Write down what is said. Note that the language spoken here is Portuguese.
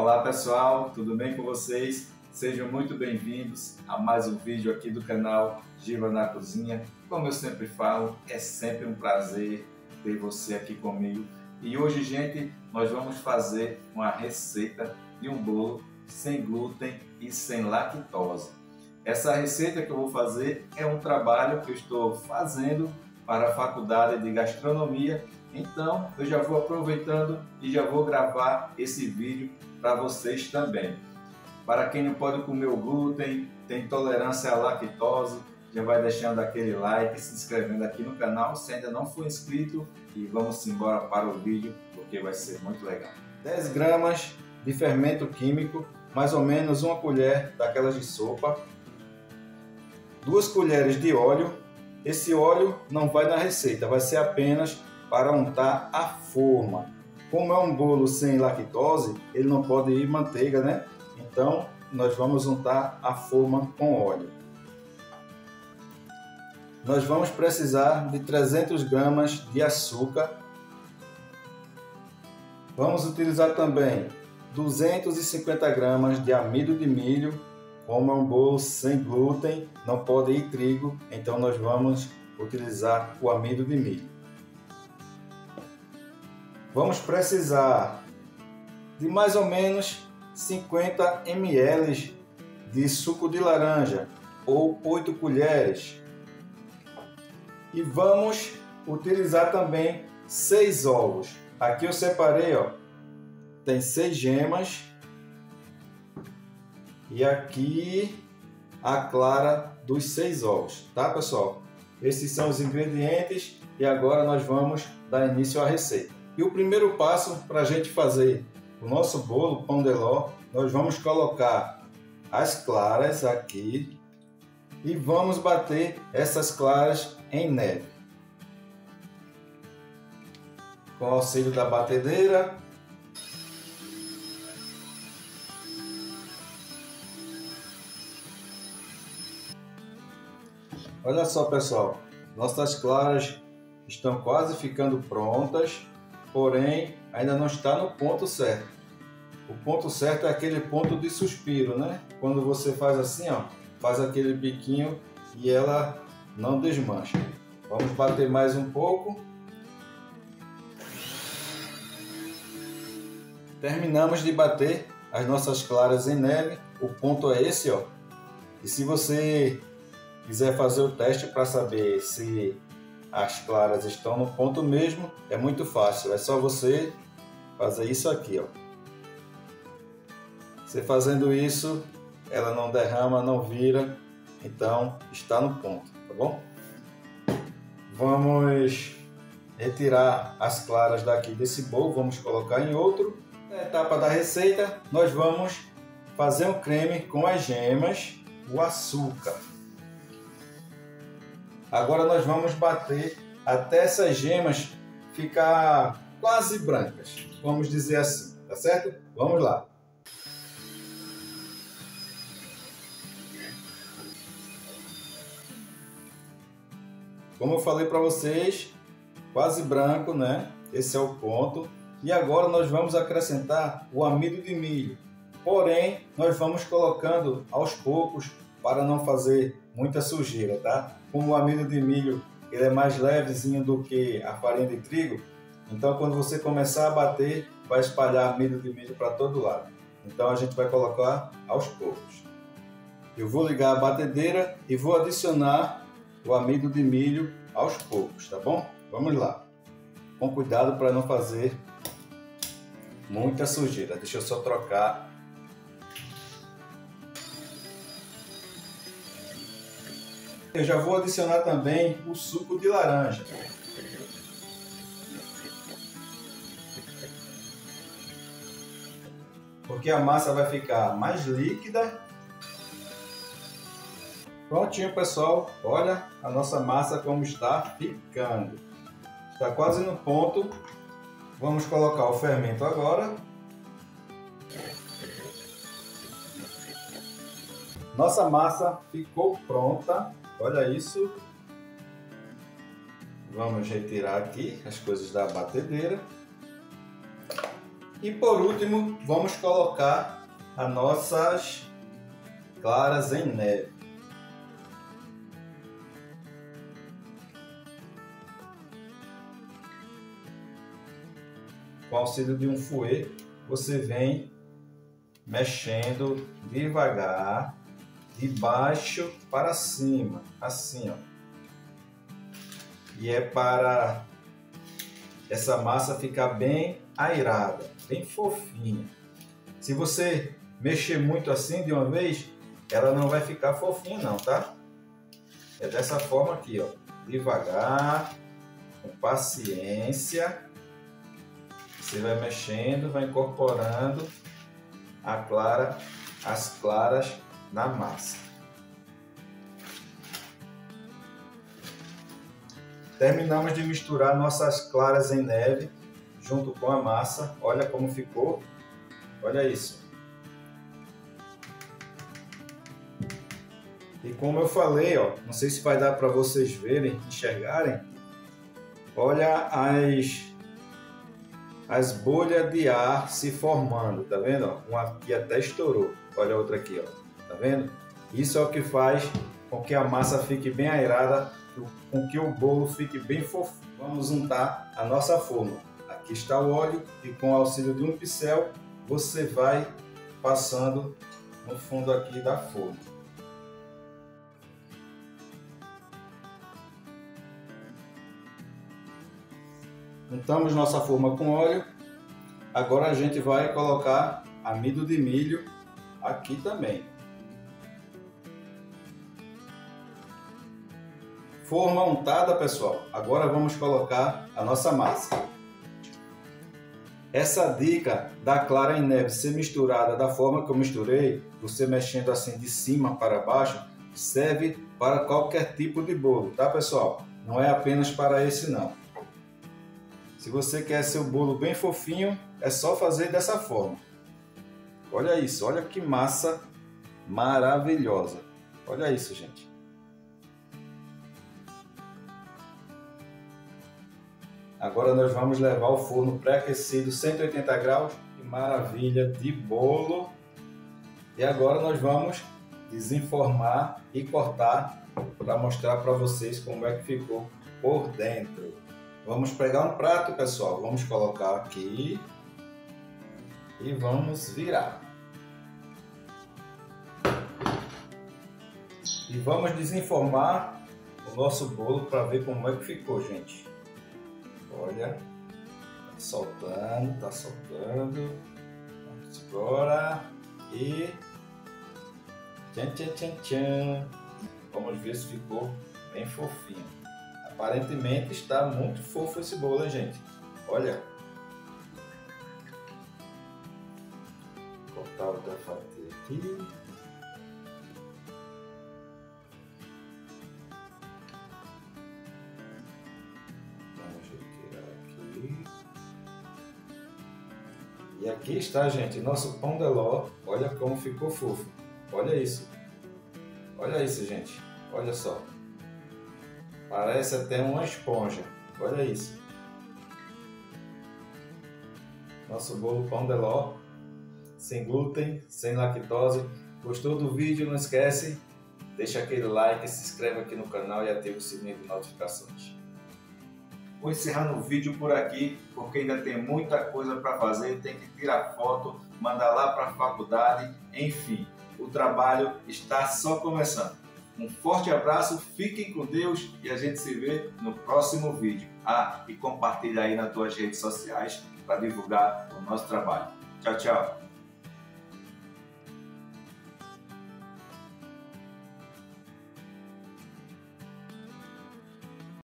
Olá pessoal, tudo bem com vocês? Sejam muito bem-vindos a mais um vídeo aqui do canal Giva na Cozinha. Como eu sempre falo, é sempre um prazer ter você aqui comigo. E hoje, gente, nós vamos fazer uma receita de um bolo sem glúten e sem lactose. Essa receita que eu vou fazer é um trabalho que eu estou fazendo para a Faculdade de Gastronomia. Então, eu já vou aproveitando e já vou gravar esse vídeo para vocês também. Para quem não pode comer o glúten, tem intolerância à lactose, já vai deixando aquele like, se inscrevendo aqui no canal se ainda não for inscrito e vamos embora para o vídeo porque vai ser muito legal. 10 gramas de fermento químico, mais ou menos uma colher daquelas de sopa, duas colheres de óleo. Esse óleo não vai na receita, vai ser apenas para untar a forma. Como é um bolo sem lactose, ele não pode ir manteiga, né? Então, nós vamos untar a forma com óleo. Nós vamos precisar de 300 gramas de açúcar. Vamos utilizar também 250 gramas de amido de milho. Como é um bolo sem glúten, não pode ir trigo, então nós vamos utilizar o amido de milho. Vamos precisar de mais ou menos 50 ml de suco de laranja ou 8 colheres. E vamos utilizar também 6 ovos. Aqui eu separei, ó, tem 6 gemas. E aqui a clara dos 6 ovos, tá pessoal? Esses são os ingredientes e agora nós vamos dar início à receita. E o primeiro passo para a gente fazer o nosso bolo pão de ló, nós vamos colocar as claras aqui e vamos bater essas claras em neve. Com o auxílio da batedeira, Olha só pessoal, nossas claras estão quase ficando prontas, porém ainda não está no ponto certo. O ponto certo é aquele ponto de suspiro, né? Quando você faz assim, ó, faz aquele biquinho e ela não desmancha. Vamos bater mais um pouco. Terminamos de bater as nossas claras em neve. O ponto é esse, ó. E se você quiser fazer o teste para saber se as claras estão no ponto mesmo, é muito fácil. É só você fazer isso aqui, ó. Você fazendo isso, ela não derrama, não vira, então está no ponto, tá bom? Vamos retirar as claras daqui desse bolo, vamos colocar em outro. Na etapa da receita, nós vamos fazer um creme com as gemas, o açúcar. Agora nós vamos bater até essas gemas ficar quase brancas, vamos dizer assim, tá certo? Vamos lá. Como eu falei para vocês, quase branco, né? Esse é o ponto. E agora nós vamos acrescentar o amido de milho. Porém, nós vamos colocando aos poucos para não fazer muita sujeira, tá? Como o amido de milho ele é mais levezinho do que a farinha de trigo, então quando você começar a bater, vai espalhar amido de milho para todo lado. Então a gente vai colocar aos poucos. Eu vou ligar a batedeira e vou adicionar o amido de milho aos poucos, tá bom? Vamos lá. Com cuidado para não fazer muita sujeira. Deixa eu só trocar. Eu já vou adicionar também o suco de laranja. Porque a massa vai ficar mais líquida Prontinho, pessoal. Olha a nossa massa como está ficando. Está quase no ponto. Vamos colocar o fermento agora. Nossa massa ficou pronta. Olha isso. Vamos retirar aqui as coisas da batedeira. E por último, vamos colocar as nossas claras em neve. Com o auxílio de um fouet, você vem mexendo devagar, de baixo para cima, assim, ó. E é para essa massa ficar bem airada, bem fofinha. Se você mexer muito assim de uma vez, ela não vai ficar fofinha não, tá? É dessa forma aqui, ó. Devagar, com paciência. Você vai mexendo, vai incorporando a clara, as claras na massa. Terminamos de misturar nossas claras em neve junto com a massa. Olha como ficou. Olha isso. E como eu falei, ó, não sei se vai dar para vocês verem, enxergarem. Olha as as bolhas de ar se formando, tá vendo? Uma aqui até estourou. Olha a outra aqui, ó. Tá vendo? Isso é o que faz com que a massa fique bem aerada, com que o bolo fique bem fofo. Vamos untar a nossa forma. Aqui está o óleo e com o auxílio de um pincel você vai passando no fundo aqui da forma. Untamos nossa forma com óleo. Agora a gente vai colocar amido de milho aqui também. Forma untada, pessoal. Agora vamos colocar a nossa massa. Essa dica da clara em neve ser misturada da forma que eu misturei, você mexendo assim de cima para baixo, serve para qualquer tipo de bolo, tá pessoal? Não é apenas para esse não. Se você quer seu bolo bem fofinho, é só fazer dessa forma. Olha isso, olha que massa maravilhosa. Olha isso, gente. Agora nós vamos levar ao forno pré-aquecido 180 graus. Que maravilha de bolo. E agora nós vamos desenformar e cortar para mostrar para vocês como é que ficou por dentro. Vamos pegar um prato, pessoal. Vamos colocar aqui e vamos virar. E vamos desenformar o nosso bolo para ver como é que ficou, gente. Olha, tá soltando, tá soltando. Vamos agora e tchan, tchan, tchan, tchan. Vamos ver se ficou bem fofinho. Aparentemente está muito fofo esse bolo, hein, gente? Olha. Cortar outra fatia aqui. Aqui está, gente, nosso pão de ló. Olha como ficou fofo. Olha isso. Olha isso, gente. Olha só. Parece até uma esponja. Olha isso. Nosso bolo pão de ló, sem glúten, sem lactose. Gostou do vídeo? Não esquece, deixa aquele like, se inscreve aqui no canal e ativa o sininho de notificações. Vou encerrando o vídeo por aqui, porque ainda tem muita coisa para fazer, tem que tirar foto, mandar lá para a faculdade, enfim, o trabalho está só começando. Um forte abraço, fiquem com Deus e a gente se vê no próximo vídeo. Ah, e compartilha aí nas tuas redes sociais para divulgar o nosso trabalho. Tchau, tchau.